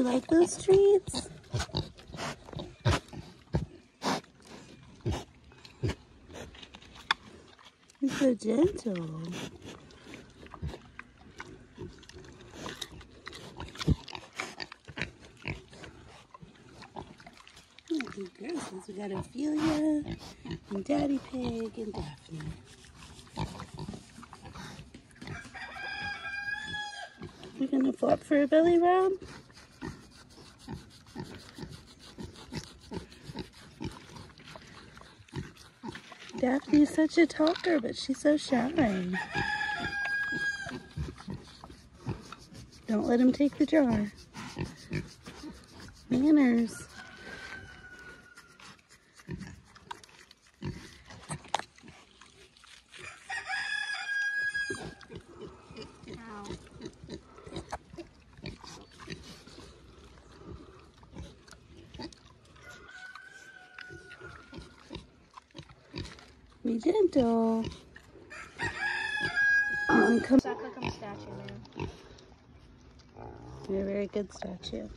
you like those treats? You're so gentle. We got Ophelia and Daddy Pig and Daphne. We're gonna flop for a belly rub. Daphne's such a talker, but she's so shy. Don't let him take the jar. Manners. Be gentle. Um, come. Suck like I'm a statue, man. You're a very good statue.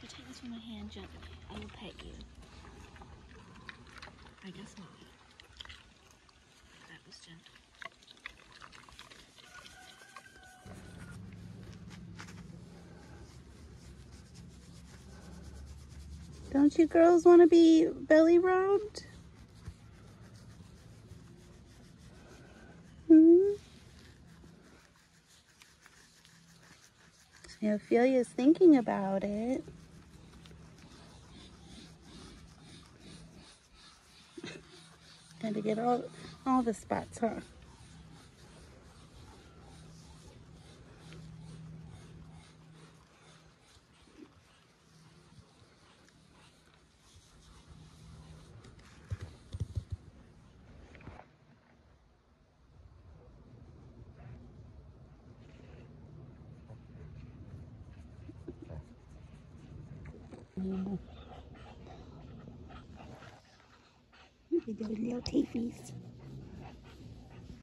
You take this from my hand gently, I will pet you. I guess not. Don't you girls want to be belly rubbed? Hmm? Ophelia's thinking about it. Got to get all, all the spots, huh? Look at those little teefies.